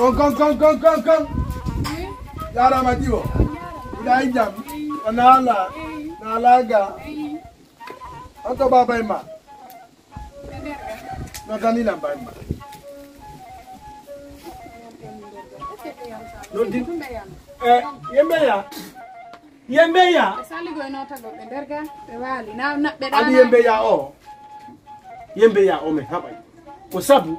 con con con con con con yara matiwo ida ijam anala nalaga anto baba ima nakani na baba ima Lodi. Eh, yembeya. Yembeya. Saligo ino tago berga be wali na na be dana. Abi yembeya o. Yembeya o me habai. Ko sabu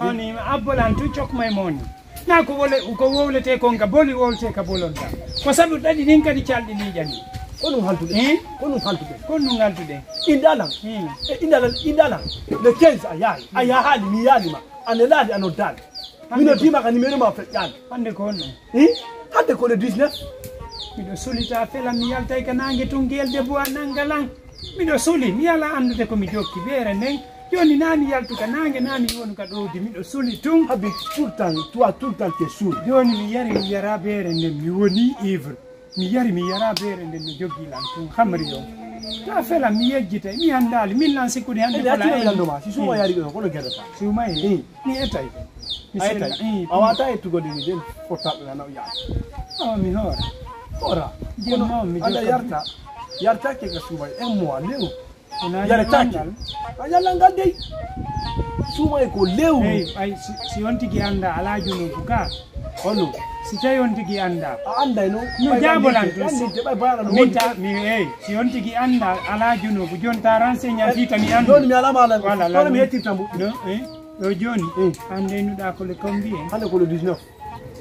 moni abbolan tu cokma e moni na ko wole ko wowlete kon ka boli wolte ka bolonta ko sabu ɗaɗi ɗin kadi calɗiniija ni ko ɗum haltuɗe ko ɗum haltuɗe ko ɗum haltuɗe indalan e indalan indalan le 15 a yaari a yahaali mi yaalima ana laali a noddaali mi noddima ka numéro ma feƴƴaali hannde hande honno hannde ko le 19 miɗo sulita fela mi yaltay ka nangue to ngeel debbo a nanggalan miɗo suuli mi ala andude komi jokki ɓeere nden yoni nani yaltuka nange nani wonka ɗowdi miɗo soli tung habi tultan tuwa toi ke temps te suul joni mi yari mi yara beere nden mi woni ivre mi yari mi yara beere nden mi jogui lan tun hamri o to a felan mi yejjitay mi handali min lan sikkude hande si sumo hmm. yari ɗo kono gueɗata mi etay mi etay a wata ettugode mi den fottaɓe nanaw yaade o mi hoora hoora jemma on mi joa yarta. yartake ka sumay un mois lew yare taki ajalangal dey sumay ko lew ay si on tigi anda ala junubu ka hono si tawi on tigi anda. A anday no no. Jabolanto minta mi ey si on tigi anda ala junubu jonta renseigna fi eh, tan mi joni mi alama ala voilà kono mi yettirta mbo no eh ɗo joni. Eh. Andeynuɗa kole combien eh. hande kole 19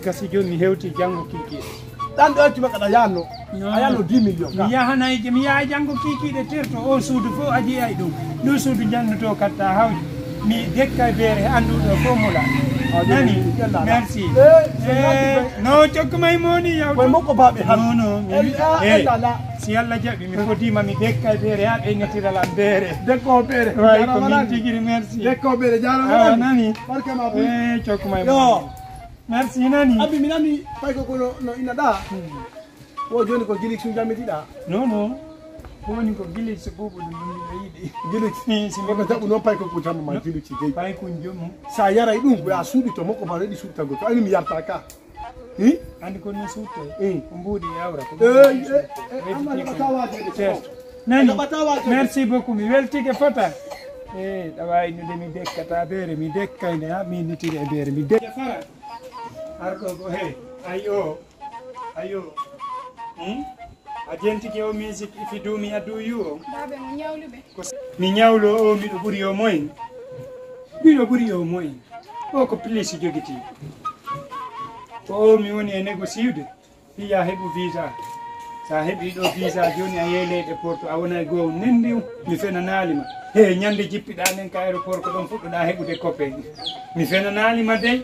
gasi joni mi hewti janggo kikiɗe ɗan ɗo acci makka yanno Ayano 10 million. mi yahanayje mi yaha janggo kikiɗe terto o suudu fof a jeeyay ɗum ɗum suudu jannuto katta hawji mi dekka beere anduɗo fof mula nani? Merci. Eh, no cokkumay moni yaw Koy moko babe har. non non mi wi- Eh, eh, la la. si allah jaɓi mi fotima mi dekka e beere ha ɓeynetiral am beere Dekko bere. way ko min tigiri merci. Dekko bere jara Ah, nani? Barka ma bu. e moni. Merci nani? Abi minani pay ko kono no ina da. wo joni ko gilix um jammitiɗa non non kowoni ko gilix bubu ɗum ɗumɗoyiɗi gilix kono jaɓu noon pay ko kutama ma gilix dey pay kon sa yaray ɗum a suuɗi to makko ma reɗi suuɗtago to ani mi yarta ka i andi kon no suutte ko mbuuɗi yawra ko nani? merci beaucoup. Mi weltike fota e eh, ɗawaynude mi dekkata beere mi dekkayne ha mi nitiri e beere mi de ar arɗo ko he ayo. Ayo. Hmm? a jentike o musique ifi duumi addu yu o mi ñawlo o miɗo ɓuuri o moyen. Miɗo ɓuuri o moyen. O ko place jogiti. Ko o mi woni e négociude. Fiya heɓu visa. Sa heɓi ɗo visa joni a yehi leyɗe porte a wona e goo nendi mi fenanalima he ñande jippiɗa nen ka aéroport ko ɗon fuɗɗoɗa heɓude coppe mi fenanalima dey.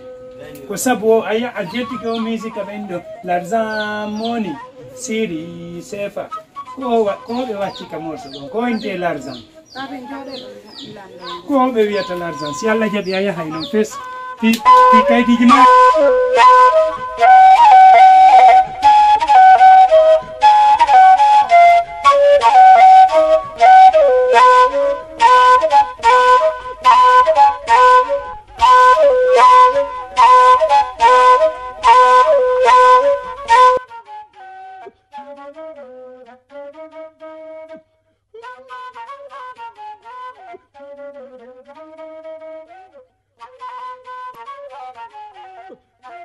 Ko saabu o aya a jettike o musique aɓen ɗo. L'argent moni siri sefa. Ko ko ɓe wacci ka morso ɗon ko l'argent ɓe wiyata l'argent si allah jaɓi a yahay noon fes fi fi kaydiji ma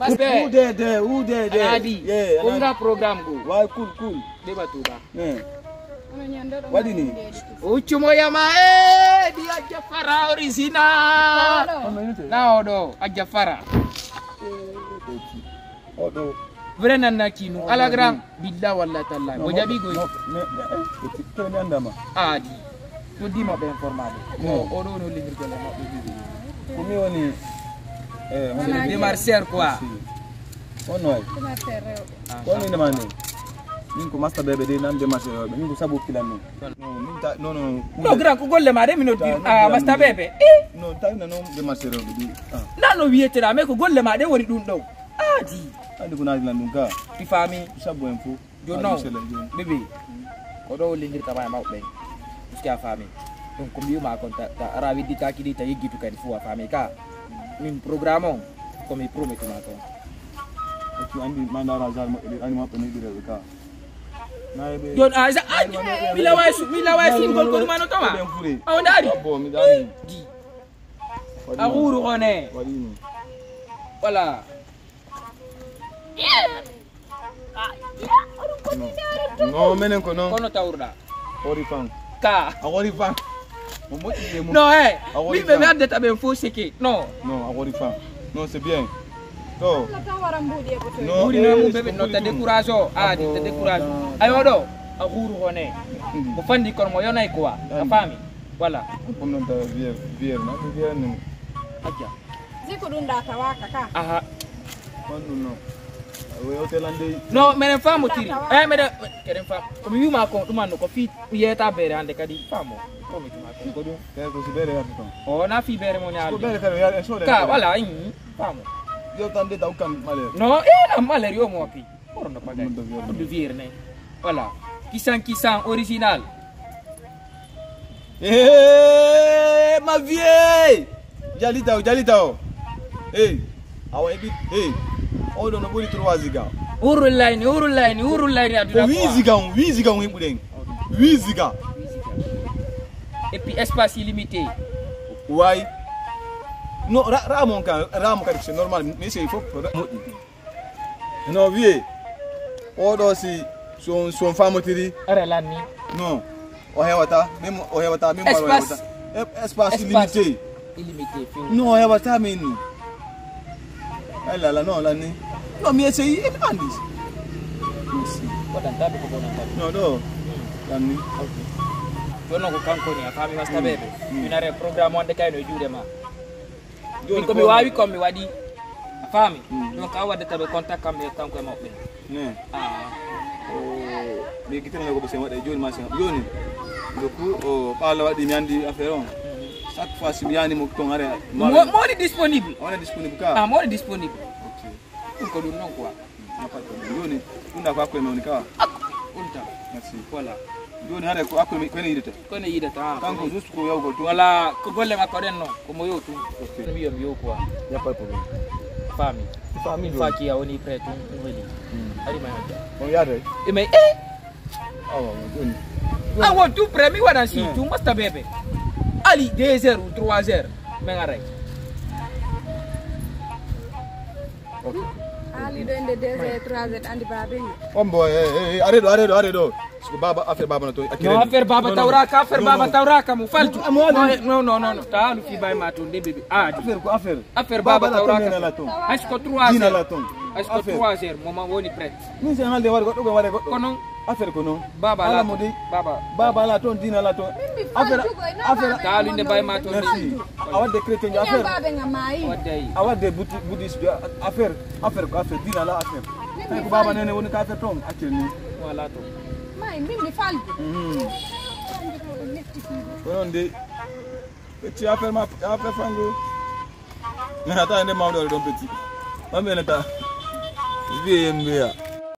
ude de ude de ude de Anadi, yeah unga program go. wa cool cool Deba tuba. eh ɗo Waɗi ni? Ucumo yama eh di Ajafara original. Na odo Ajafara. odo Vrai nan nakinu alagram billa walla talla. Mo jabi go. to me andama Adi. To di mo be informade. Mo odo no lingir ko mo be bibi. Eh woni De marcer quoi. commencé rewɓe woni ndema ni min ko masta bebe de nan démarché rewɓe min ko sabu kilan non non min ta non non No grand ko golle ma de mi no di ah basta bebe. Eh. non tawna noon démarché rewɓe ɗi ah. Na no wiyetera mais ko golle ma de woni dum do. Adi. andi ko naadilan ɗum ka Ti fami sabu en fof joni non bébé ko ɗo wollidirta ma e mawɓe puisque a faami donc ko mbiyuma kon ta wedditaki ɗi ta yeggitu kadi fo a faami ka min programme on komi promettuma toon accu andi mandara maɓɓe ɗi andi maɓɓe neɗi rewɓe ka joni a sa mi laway mi laway singol ko ɗumano toma ɓen fure aw ndaari bo mi ɗani di a huuru one voilà non menen ko noon kono tawruɗa hori fan ka a hori fan Non, hé, oui, mais merde, t'as bien faux, c'est qui Non. Non, à quoi Non, c'est bien. Non, non, bébé, non, t'es découragé. Ah, t'es découragé. Aïe, non. à Rourou, on est. Au fond, dit qu'on m'en a quoi La femme, voilà. Comme dans ta vie, vie, non, tu viens, non. Aïe. Ziko, non, d'accord, kaka. Ah, non, non. No, me ne famo tiri. Eh, me ne che ne famo. Come io ma con tu manno con fit ieta bere ande cadi famo. Come tu ma con godu. Che così bere va tutto. Oh, na fi bere mo ne aldi. Bere che ya so le. Ka, wala in famo. Io tande da ukam male. No, eh na male io mo qui. Ora no pagai. Du virne. Wala. Kisan kisan original. Eh, eh, eh ma vieille. Jalita, jalita. Eh. Awa ebit. Eh. Oɗo no ɓuri trois ziga urul layni urul layni urul layni ko aduna wi ziga on wi ziga on heɓuɗen wi ziga et puis espace illimité wayi no ra- ramo on ka ramo kadi c'est normal mais c'est fof moƴƴi no wiye oɗo si son son famotiri ara lanni non o hewata même o hewata même Espace. espace Espace. limité illimité fi. Non o hewata min ay lala non lanni non mi essayi en andi waɗantaɓe ko bonantaɓe non ɗo lanni jonno ko kankoni a faami wasta ɓeɓe minare programme wonde kayno e juuɗe ma. Komi ko- wawi kon mi waɗi a faami donc a waddataɓe contact kamɓe e kanko e ne. Ah. o mi guitanade koɓe sen waɗa joni ma sen joni doku o ɓaalo waɗi mi andi affaire on. Chaque fois si mi ton are mo mo woni disponible. On est disponible ah mo disponible uko dunokwa Okay. Haali ɗo ende deux heures trois heures andi baben on bo are ɗo are ɗo are ɗo siko baba affaire baba no to no affaire baba tawraka affaire Non, baba tawraka mo faltu non non non ta halu fi bay ma toon nde ɓeɓe aadi affaire ko affaire affaire baba tawraka hay ko trois dina la heures. ton hay ko affaire trois heures moma woni prêt min sen halde waɗi goɗɗo ɓe waɗe goɗɗo kono affaire kono baba ala mo dey baba baba ala ton dina ala ton affaire affaire taalu nde bay ma ton merci. Awade chrétien ya affaire awade buti buddhist affaire affaire ko affaire dina ala affaire tay ko baba nene woni ka affaire ton accel ni wala to mai mimmi falde konon dey petit affaire ma affaire fango ngata nde mawɗore ɗon petit mamɓene ta wiyembeya